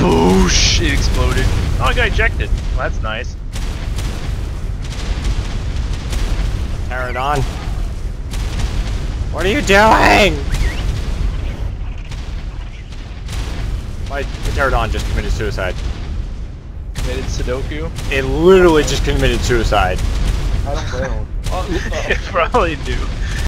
Boosh! It exploded. Oh, I got ejected. Well, that's nice. Pterodon. What are you doing? My Pterodon just committed suicide. Committed Sudoku. It literally just committed suicide. I don't know. Oh, probably do.